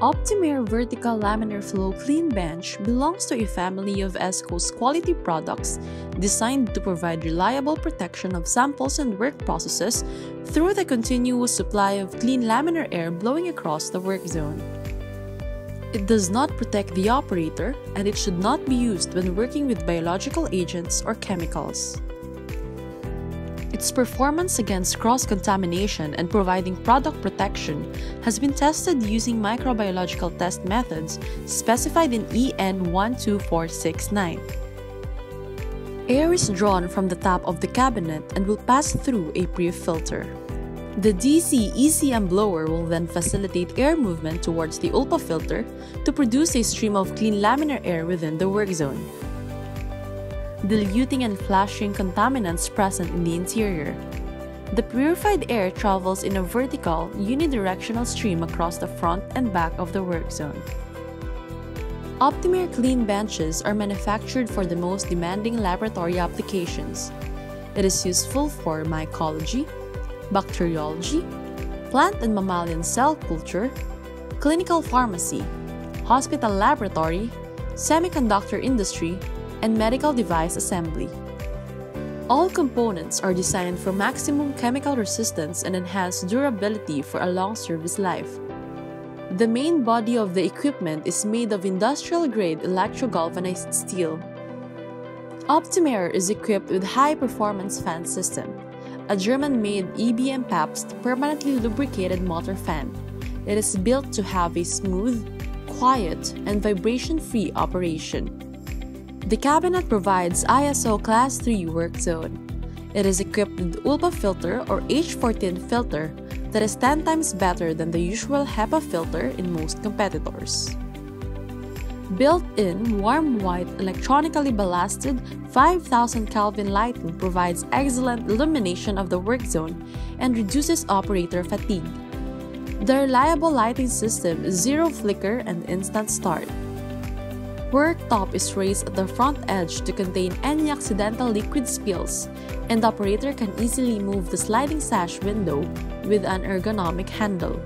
Optimair Vertical Laminar Flow Clean Bench belongs to a family of ESCO's quality products designed to provide reliable protection of samples and work processes through the continuous supply of clean laminar air blowing across the work zone. It does not protect the operator and it should not be used when working with biological agents or chemicals. Its performance against cross-contamination and providing product protection has been tested using microbiological test methods specified in EN 12469. Air is drawn from the top of the cabinet and will pass through a pre-filter. The DC ECM blower will then facilitate air movement towards the ULPA filter to produce a stream of clean laminar air within the work zone diluting and flushing contaminants present in the interior. The purified air travels in a vertical, unidirectional stream across the front and back of the work zone. Optimair Clean Benches are manufactured for the most demanding laboratory applications. It is useful for mycology, bacteriology, plant and mammalian cell culture, clinical pharmacy, hospital laboratory, semiconductor industry, and medical device assembly. All components are designed for maximum chemical resistance and enhanced durability for a long service life. The main body of the equipment is made of industrial-grade electrogalvanized steel. Optimair is equipped with high-performance fan system, a German-made EBM Papst permanently lubricated motor fan. It is built to have a smooth, quiet, and vibration-free operation. The cabinet provides ISO Class 3 work zone. It is equipped with ULPA filter or H14 filter that is 10 times better than the usual HEPA filter in most competitors. Built-in warm white electronically ballasted 5000 Kelvin lighting provides excellent illumination of the work zone and reduces operator fatigue. The reliable lighting system is zero flicker and instant start. Work top is raised at the front edge to contain any accidental liquid spills, and operator can easily move the sliding sash window with an ergonomic handle.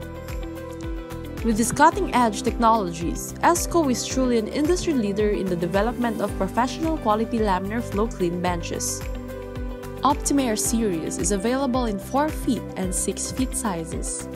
With these cutting-edge technologies, ESCO is truly an industry leader in the development of professional quality laminar flow clean benches. Optimair series is available in 4 feet and 6 feet sizes.